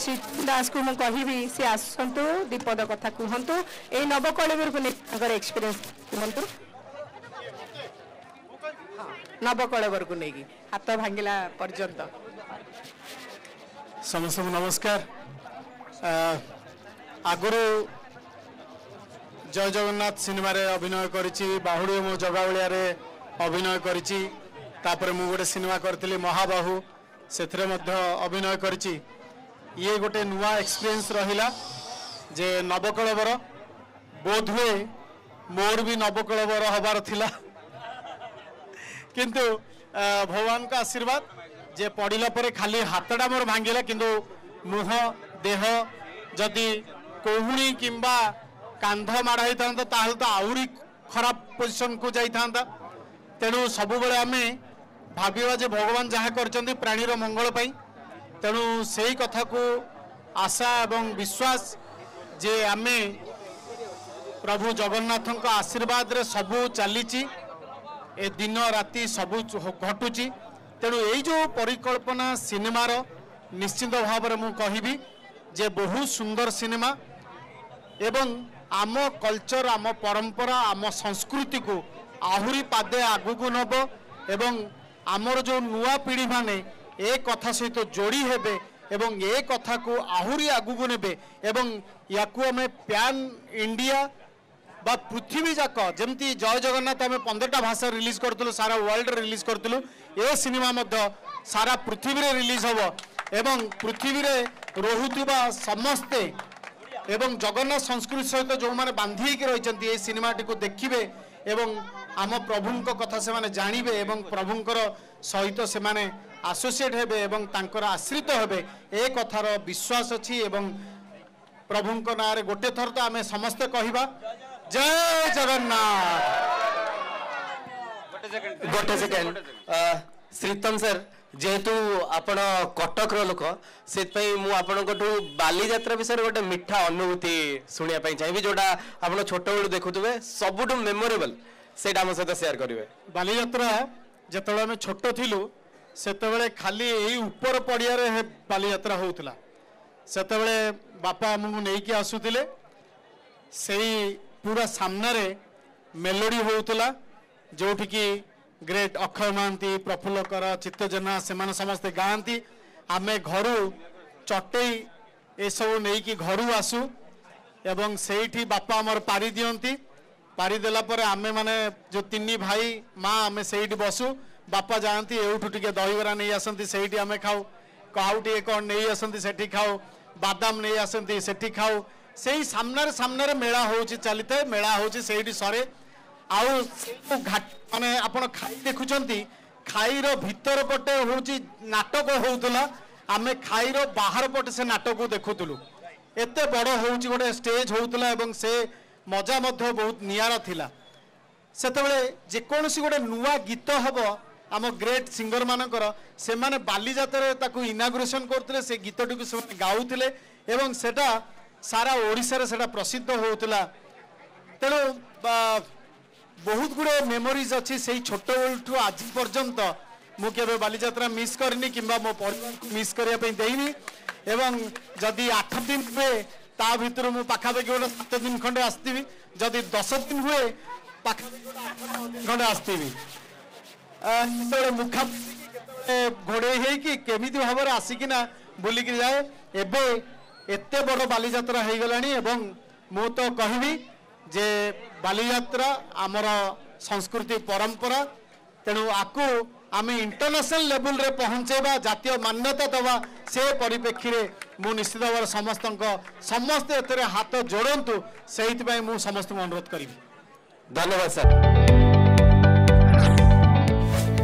ଶ୍ରୀ ଦାସକୁ ମୁଁ କହିବି ସେ ଆସନ୍ତୁ ବିପଦ କଥା କୁହନ୍ତୁ ଏଇ ନବକଳେବରକୁ ନେଇ ତାଙ୍କର ଏକ୍ସପିରିଏନ୍ସ କୁହନ୍ତୁ ନବକଳେବରକୁ ନେଇକି ହାତ ଭାଙ୍ଗିଲା ପର୍ଯ୍ୟନ୍ତ ସମସ୍ତଙ୍କୁ ନମସ୍କାର ଆଗରୁ ଜୟ ଜଗନ୍ନାଥ ସିନେମାରେ ଅଭିନୟ କରିଛି ବାହୁଡ଼ି ମୋ ଜଗାବଳିଆରେ ଅଭିନୟ କରିଛି ତାପରେ ମୁଁ ଗୋଟେ ସିନେମା କରିଥିଲି ମହାବାହୁ ସେଥିରେ ମଧ୍ୟ ଅଭିନୟ କରିଛି ଇଏ ଗୋଟେ ନୂଆ ଏକ୍ସପିରିଏନ୍ସ ରହିଲା ଯେ ନବକଳେବର ବୋଧହୁଏ ମୋର ବି ନବକଳେବର ହେବାର ଥିଲା କିନ୍ତୁ ଭଗବାନଙ୍କ ଆଶୀର୍ବାଦ ଯେ ପଡ଼ିଲା ପରେ ଖାଲି ହାତଟା ମୋର ଭାଙ୍ଗିଲା କିନ୍ତୁ ମୁହଁ ଦେହ ଯଦି କହୁଣୀ କିମ୍ବା କାନ୍ଧ ମାଡ଼ ହେଇଥାନ୍ତା ତାହେଲେ ତ ଆହୁରି ଖରାପ ପୋଜିସନକୁ ଯାଇଥାନ୍ତା ତେଣୁ ସବୁବେଳେ ଆମେ ଭାବିବା ଯେ ଭଗବାନ ଯାହା କରିଛନ୍ତି ପ୍ରାଣୀର ମଙ୍ଗଳ ପାଇଁ ତେଣୁ ସେହି କଥାକୁ ଆଶା ଏବଂ ବିଶ୍ୱାସ ଯେ ଆମେ ପ୍ରଭୁ ଜଗନ୍ନାଥଙ୍କ ଆଶୀର୍ବାଦରେ ସବୁ ଚାଲିଛି ଏ ଦିନ ରାତି ସବୁ ଘଟୁଛି ତେଣୁ ଏଇ ଯେଉଁ ପରିକଳ୍ପନା ସିନେମାର ନିଶ୍ଚିନ୍ତ ଭାବରେ ମୁଁ କହିବି ଯେ ବହୁତ ସୁନ୍ଦର ସିନେମା ଏବଂ ଆମ କଲଚର ଆମ ପରମ୍ପରା ଆମ ସଂସ୍କୃତିକୁ ଆହୁରି ପାଦେ ଆଗକୁ ନେବ ଏବଂ ଆମର ଯେଉଁ ନୂଆ ପିଢ଼ିମାନେ ଏ କଥା ସହିତ ଯୋଡ଼ି ହେବେ ଏବଂ ଏ କଥାକୁ ଆହୁରି ଆଗକୁ ନେବେ ଏବଂ ୟାକୁ ଆମେ ପ୍ୟାନ୍ ଇଣ୍ଡିଆ বা পৃথিবী যাক যেমতি জয় জগন্নাথ আমি পনেরোটা ভাষা রিলিজ করুলু সারা ওয়ার্ল্ডে রিলিজ করুলু এ সিনেমা মধ্যে সারা পৃথিবীরে রিলিজ হব এবং পৃথিবীরে রহুথিবা সমস্তে এবং জগন্নাথ সংস্কৃতি সহিত যে বাঁধি হয়েকি রয়েছেন এই সিনেমাটি দেখবে এবং আম প্রভুঙ্ কথা সে জাঁবে এবং প্রভুঙ্কর সহিত সেমানে আসোসিয়েট হবে এবং তাঁর আশ্রিত হবে এ কথার বিশ্বাস অছি এবং প্রভুঙ্ নাঁরে গোটে থর তো আমি সমস্ত কহবা জয় জগন্নাথ গোটে সেকেন্ড শ্রীতম স্যার যেহেতু আপন কটকর লোক সেইপাই আপনার বালিযাত্রা বিষয়ে গোটে মিঠা অনুভূতি শুণিয়া চাইবি যেটা আপনার ছোটবেলু দেখুবে সবুঠ মেমোরেবল সেটা আমার সহ সেয়ার করবে বালিযাত্রা যেত আমি ছোট লু ସେତେବେଳେ ଖାଲି ଏଇ ଉପର ପଡ଼ିଆରେ ବାଲିଯାତ୍ରା ହେଉଥିଲା ସେତେବେଳେ ବାପା ଆମକୁ ନେଇକି ଆସୁଥିଲେ ସେଇ ପୁରା ସାମ୍ନାରେ ମେଲୋଡ଼ି ହେଉଥିଲା ଯେଉଁଠିକି ଗ୍ରେଟ୍ ଅକ୍ଷୟ ମହାନ୍ତି ପ୍ରଫୁଲ୍ଲ କର ଚିତ୍ତଜେନା ସେମାନେ ସମସ୍ତେ ଗାଆନ୍ତି ଆମେ ଘରୁ ଚଟେଇ ଏସବୁ ନେଇକି ଘରୁ ଆସୁ ଏବଂ ସେଇଠି ବାପା ଆମର ପାରି ଦିଅନ୍ତି ପାରି ଦେଲା ପରେ ଆମେମାନେ ଯେଉଁ ତିନି ଭାଇ ମା ଆମେ ସେଇଠି ବସୁ ବାପା ଯାଆନ୍ତି ଏଉଠୁ ଟିକେ ଦହିବରା ନେଇ ଆସନ୍ତି ସେଇଠି ଆମେ ଖାଉ ଆଉ ଟିକେ କ'ଣ ନେଇ ଆସନ୍ତି ସେଠି ଖାଉ ବାଦାମ ନେଇ ଆସନ୍ତି ସେଠି ଖାଉ ସେଇ ସାମ୍ନାରେ ସାମ୍ନାରେ ମେଳା ହେଉଛି ଚାଲିଥାଏ ମେଳା ହେଉଛି ସେଇଠି ସରେ ଆଉ ମାନେ ଆପଣ ଖାଇ ଦେଖୁଛନ୍ତି ଖାଇର ଭିତର ପଟେ ହେଉଛି ନାଟକ ହେଉଥିଲା ଆମେ ଖାଇର ବାହାର ପଟେ ସେ ନାଟକକୁ ଦେଖୁଥିଲୁ ଏତେ ବଡ଼ ହେଉଛି ଗୋଟେ ଷ୍ଟେଜ୍ ହେଉଥିଲା ଏବଂ ସେ ମଜା ମଧ୍ୟ ବହୁତ ନିଆରା ଥିଲା ସେତେବେଳେ ଯେକୌଣସି ଗୋଟେ ନୂଆ ଗୀତ ହେବ ଆମ ଗ୍ରେଟ୍ ସିଙ୍ଗରମାନଙ୍କର ସେମାନେ ବାଲିଯାତ୍ରାରେ ତାକୁ ଇନାଗୁରେସନ୍ କରୁଥିଲେ ସେ ଗୀତଟିକୁ ସେମାନେ ଗାଉଥିଲେ ଏବଂ ସେଟା ସାରା ଓଡ଼ିଶାରେ ସେଟା ପ୍ରସିଦ୍ଧ ହେଉଥିଲା ତେଣୁ ବହୁତ ଗୁଡ଼ିଏ ମେମୋରିଜ୍ ଅଛି ସେଇ ଛୋଟବେଳଠୁ ଆଜି ପର୍ଯ୍ୟନ୍ତ ମୁଁ କେବେ ବାଲିଯାତ୍ରା ମିସ୍ କରିନି କିମ୍ବା ମୋ ପରିବାରକୁ ମିସ୍ କରିବା ପାଇଁ ଦେଇନି ଏବଂ ଯଦି ଆଠ ଦିନ ହୁଏ ତା ଭିତରୁ ମୁଁ ପାଖାପାଖି ଗୋଟେ ସାତ ଦିନ ଖଣ୍ଡେ ଆସିଥିବି ଯଦି ଦଶ ଦିନ ହୁଏ ପାଖାପାଖି ଖଣ୍ଡେ ଆସିଥିବି ସେତେବେଳେ ମୁଖା ଘୋଡ଼େଇ ହେଇକି କେମିତି ଭାବରେ ଆସିକିନା ବୁଲିକି ଯାଏ ଏବେ ଏତେ ବଡ଼ ବାଲିଯାତ୍ରା ହେଇଗଲାଣି ଏବଂ ମୁଁ ତ କହିବି ଯେ ବାଲିଯାତ୍ରା ଆମର ସଂସ୍କୃତି ପରମ୍ପରା ତେଣୁ ଆକୁ ଆମେ ଇଣ୍ଟରନ୍ୟାସନାଲ ଲେବୁଲରେ ପହଞ୍ଚେଇବା ଜାତୀୟ ମାନ୍ୟତା ଦେବା ସେ ପରିପ୍ରେକ୍ଷୀରେ ମୁଁ ନିଶ୍ଚିତ ଭାବରେ ସମସ୍ତଙ୍କ ସମସ୍ତେ ଏଥିରେ ହାତ ଯୋଡ଼ନ୍ତୁ ସେଇଥିପାଇଁ ମୁଁ ସମସ୍ତଙ୍କୁ ଅନୁରୋଧ କରିବି ଧନ୍ୟବାଦ ସାର୍